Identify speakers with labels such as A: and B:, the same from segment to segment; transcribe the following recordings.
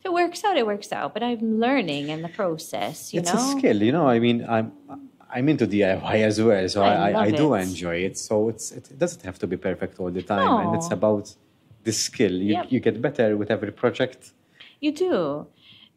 A: if it works out, it works out. But I'm learning in the process. You
B: it's
A: know,
B: a skill, you know. I mean, I'm I'm into DIY as well, so
A: I
B: I, I, do
A: it.
B: enjoy it. So it's it doesn't have to be perfect all the time, and it's about the skill. You
A: Yep.
B: you get better with every project.
A: You do.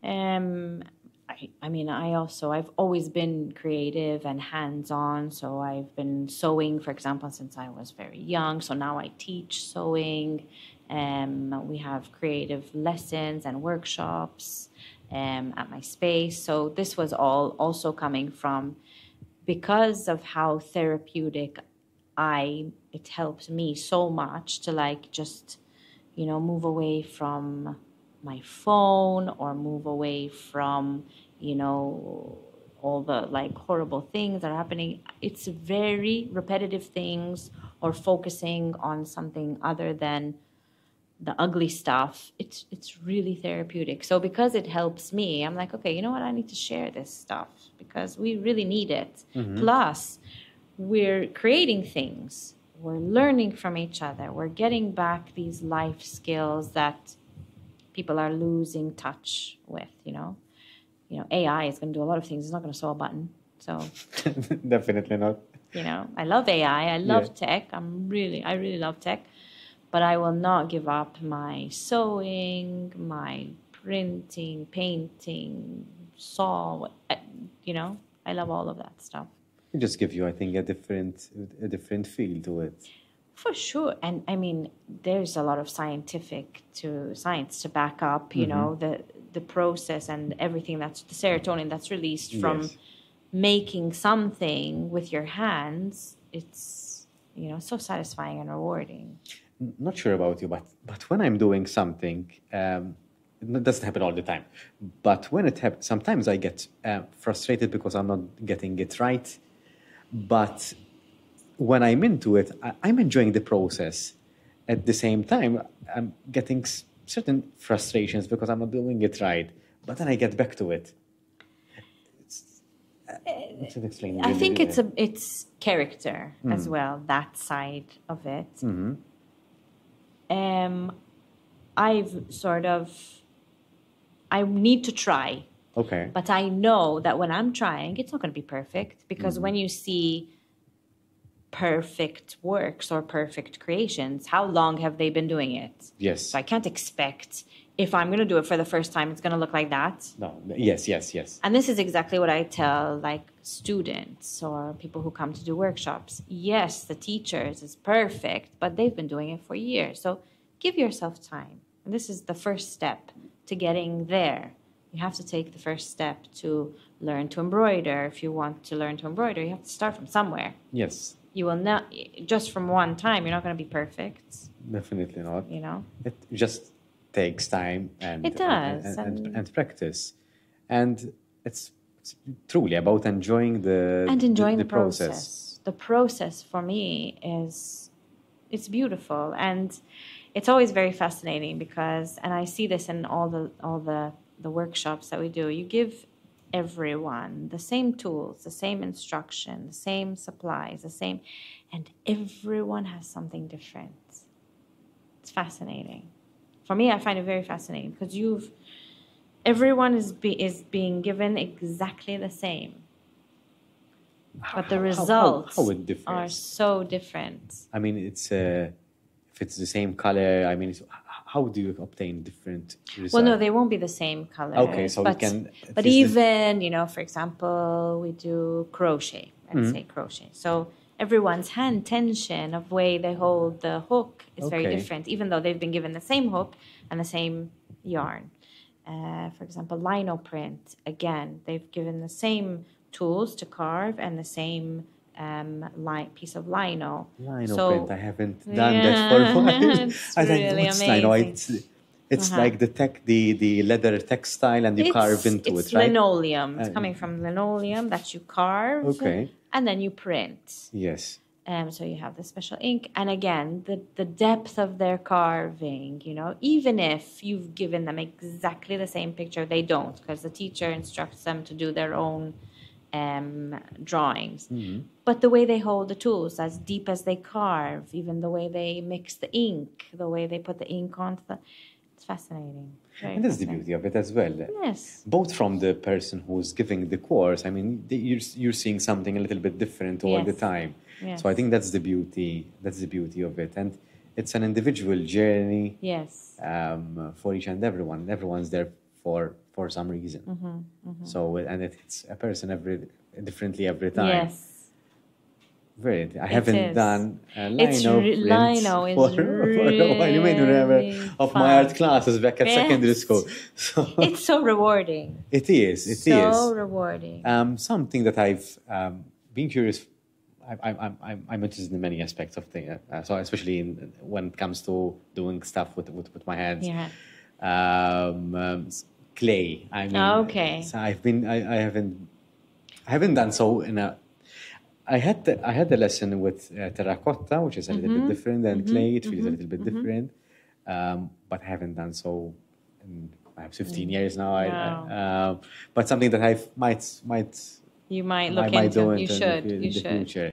A: Um, I, I mean, I also, I've always been creative and hands on. So I've been sewing, for example, since I was very young. So now I teach sewing. Um, we have creative lessons and workshops um, at my space. So this was all also coming from because of how therapeutic I, it helped me so much to like just you know, move away from my phone or move away from, you know, all the like horrible things that are happening. It's very repetitive things or focusing on something other than the ugly stuff. It's it's really therapeutic. So because it helps me, I'm like, okay, you know what? I need to share this stuff because we really need it. Mm-hmm. Plus, we're creating things we're learning from each other we're getting back these life skills that people are losing touch with you know you know ai is going to do a lot of things it's not going to sew a button so
B: Definitely not.
A: you know i love ai i love
B: Yeah.
A: tech i'm really i really love tech but i will not give up my sewing my printing painting saw you know i love all of that stuff
B: It just give you, I think, a different a different feel to it.
A: For sure. And I mean, there's a lot of scientific to science to back up, you know, mm-hmm. the the process and everything that's the serotonin that's released from
B: Yes.
A: making something with your hands. It's you know, so satisfying and rewarding.
B: Not sure about you, but but when I'm doing something, um, it doesn't happen all the time. But when it happens, sometimes I get uh, frustrated because I'm not getting it right. But when I'm into it, I, I'm enjoying the process. At the same time, I'm getting certain frustrations because I'm not doing it right. But then I get back to it. Explain
A: I think it's a it's character as mm. well, that side of it. Mm-hmm. Um I've sort of I need to try
B: okay.
A: But I know that when I'm trying, it's not going to be perfect because mm-hmm. when you see perfect works or perfect creations, how long have they been doing it?
B: Yes.
A: So I can't expect if I'm going to do it for the first time, it's going to look like that.
B: No. Yes. Yes. Yes.
A: And this is exactly what I tell like students or people who come to do workshops. Yes, the teachers is perfect, but they've been doing it for years. So give yourself time. And this is the first step to getting there. You have to take the first step to learn to embroider. If you want to learn to embroider, you have to start from somewhere.
B: Yes.
A: You will not just from one time, you're not going to be perfect,
B: Definitely not.
A: you know.
B: It just takes time and
A: It does,
B: and, and,
A: and-
B: and practice, and it's, it's truly about enjoying the
A: and enjoying the,
B: process.
A: process. The process for me is it's beautiful and it's always very fascinating because and I see this in all the all the the workshops that we do. You give everyone the same tools, the same instruction, the same supplies, the same and everyone has something different. It's fascinating. For me, I find it very fascinating because you've everyone is be, is being given exactly the same but the
B: How- how- how-
A: results are so different.
B: I mean, it's uh, if it's the same color. I mean, it's, how do you obtain different results?
A: Well, no, they won't be the same color.
B: Okay, so we
A: but,
B: can
A: But
B: least the-
A: even you know, for example, we do crochet. Let's
B: Mm-hmm.
A: say crochet. So everyone's hand tension of way they hold the hook is very different, even though they've been given the same hook and the same yarn. Uh, for example, lino print. Again, they've given the same tools to carve and the same um, piece of lino.
B: Lino
A: So-
B: print. I haven't done that for a while.
A: It's
B: I think
A: really
B: lino?
A: amazing.
B: It's, it's
A: Uh-huh.
B: like the tech, the the leather textile, and you carve into
A: it's
B: it, right?
A: linoleum. It's
B: Uh,
A: coming from linoleum that you carve.
B: Okay.
A: And then you print.
B: Yes.
A: Um, so you have the special ink. And again, the, the depth of their carving, you know, even if you've given them exactly the same picture, they don't, because the teacher instructs them to do their own um, drawings. But the way they hold the tools, as deep as they carve, even the way they mix the ink, the way they put the ink onto the, It's fascinating. Very
B: And that's the beauty of it as well.
A: Yes.
B: Both from the person who's giving the course, I mean, the- you're, you're seeing something a little bit different all the time.
A: Yes.
B: So I think that's the beauty. That's the beauty of it, and it's an individual journey
A: Yes.
B: um, for each and everyone. Everyone's there for for some reason.
A: Mm-hmm,
B: So and it hits a person every differently every time.
A: Yes.
B: Very. I haven't
A: is.
B: done a
A: It's
B: lino
A: re-
B: print
A: lino is
B: for, for a while. You made me remember
A: really
B: of my art classes back at secondary school. So
A: It's so rewarding.
B: it is. It is.
A: so rewarding.
B: Um, something that I've um, been curious. I, I, I'm, I'm, I'm interested in many aspects of things. Uh, so especially in, when it comes to doing stuff with with, with my hands.
A: yeah.
B: Um, um, clay. I mean,
A: Okay.
B: So I've been. I, I haven't. I haven't done so in a. I had the, I had a lesson with uh, terracotta, which is a little
A: Mm-hmm.
B: bit different than clay. It feels a little bit different, um, but I haven't done so. In, I have 15 years now. I, I,
A: Wow.
B: um, but something that I might might
A: You might
B: I
A: look
B: might
A: into. You should. You
B: the
A: should.
B: future.